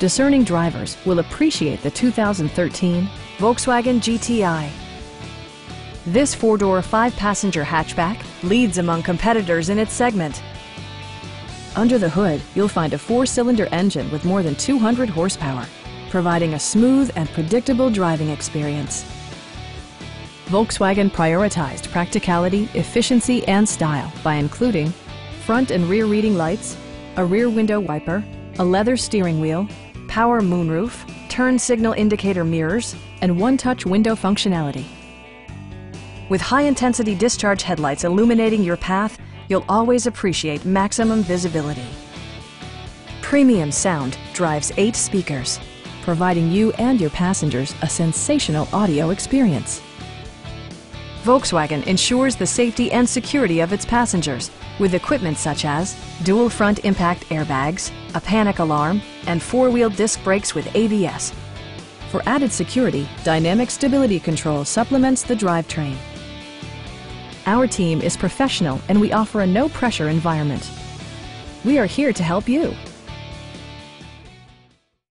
discerning drivers will appreciate the 2013 Volkswagen GTI. This four-door, five-passenger hatchback leads among competitors in its segment. Under the hood, you'll find a four-cylinder engine with more than 200 horsepower, providing a smooth and predictable driving experience. Volkswagen prioritized practicality, efficiency, and style by including front and rear reading lights, a rear window wiper, a leather steering wheel, power moonroof, turn signal indicator mirrors, and one-touch window functionality. With high-intensity discharge headlights illuminating your path, you'll always appreciate maximum visibility. Premium sound drives eight speakers, providing you and your passengers a sensational audio experience. Volkswagen ensures the safety and security of its passengers with equipment such as dual front impact airbags, a panic alarm, and four-wheel disc brakes with ABS. For added security, Dynamic Stability Control supplements the drivetrain. Our team is professional and we offer a no-pressure environment. We are here to help you.